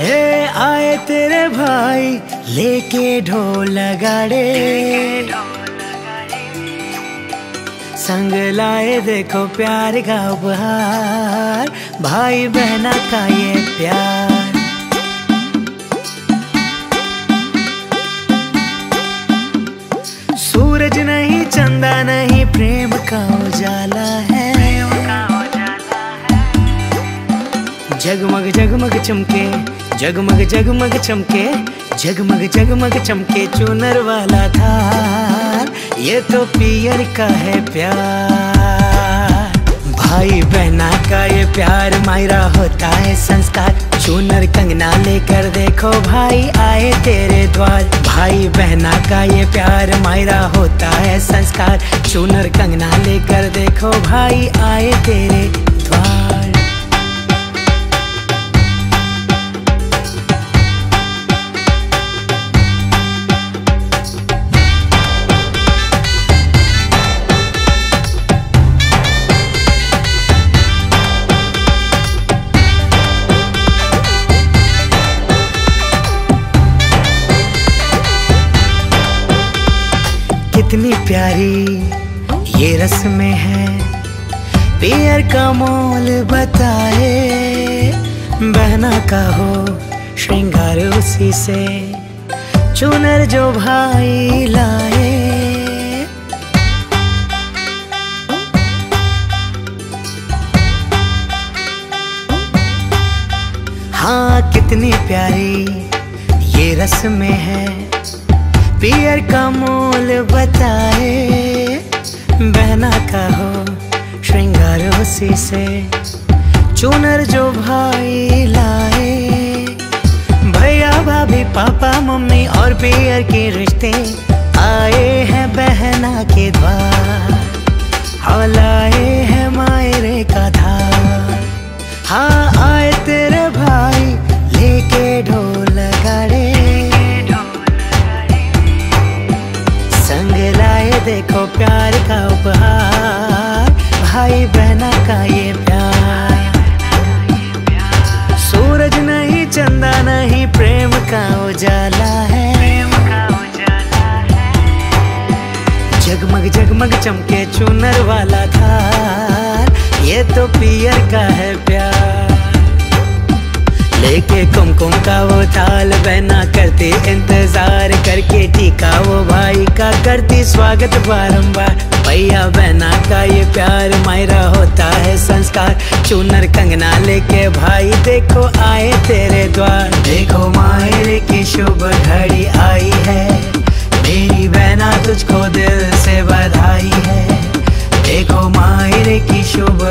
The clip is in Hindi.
आए तेरे भाई, लेके ढोल लगाड़े। संग लाए देखो प्यार का उपहार, भाई बहना का ये प्यार। सूरज नहीं, चंदा नहीं, प्रेम का उजाला है। जगमग जगमग चमके जगमग जगमग चमके, जगमग जगमग चमके चुनर वाला था ये तो पियर का है प्यार। भाई बहना का ये प्यार मायरा होता है संस्कार। चुनर कंगना लेकर देखो भाई, आए तेरे द्वार। भाई बहना का ये प्यार मायरा होता है संस्कार। चुनर कंगना लेकर देखो भाई, आए तेरे कितनी प्यारी ये रस्में है। पियर का मोल बताए, बहना का हो श्रृंगार उसी से। चुनर जो भाई लाए। हाँ कितनी प्यारी ये रस्में है। पियर का मोल बताए। बहना का हो श्रृंगार से। चुनर जो भाई लाए। भैया भाभी, पापा, मम्मी और पियर के रिश्ते आए हैं बहना के द्वार। भाई बहना का ये प्यार। सूरज नहीं, चंदा नहीं, प्रेम का उजाला है। जगमग जगमग चमके चुनर वाला था ये तो पियर का है प्यार। लेके कुमकुम का वो ताल बहना करते इंतज़ार। करके टीका वो भाई का करती स्वागत बारंबार। भैया बहना का ये प्यार मायरा होता है संस्कार। चुनर कंगना लेके भाई, देखो आए तेरे द्वार। देखो मायरे की शुभ घड़ी आई है। मेरी बहना तुझको दिल से बधाई है। देखो मायरे की शुभ